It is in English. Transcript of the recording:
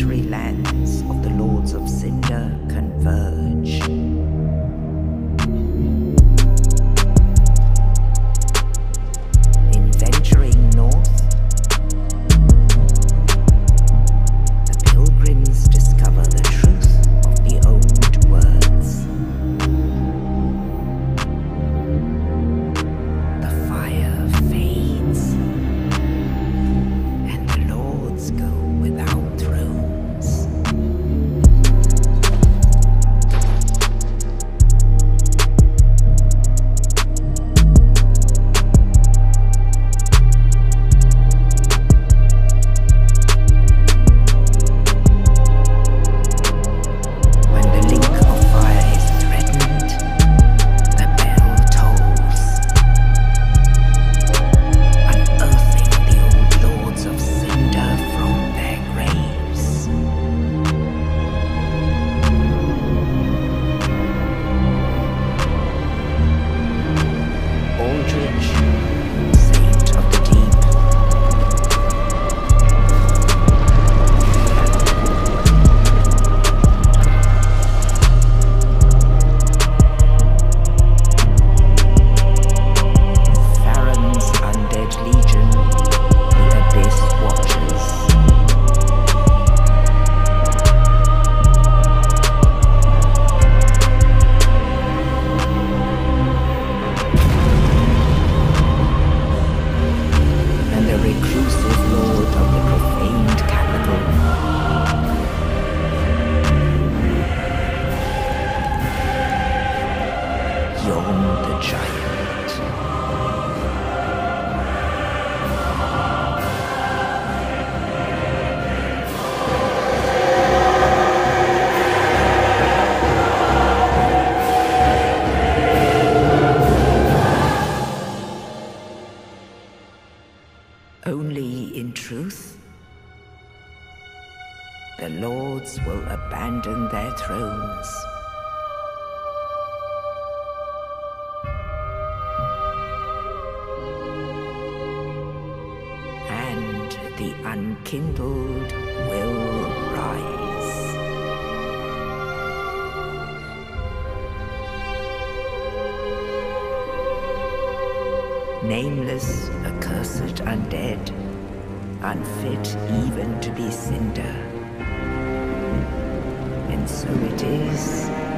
wintry lands of the lords of Cinder converge. The Giant. Only in truth, the lords will abandon their thrones. Unkindled will rise. Nameless, accursed undead, unfit even to be cinder. And so it is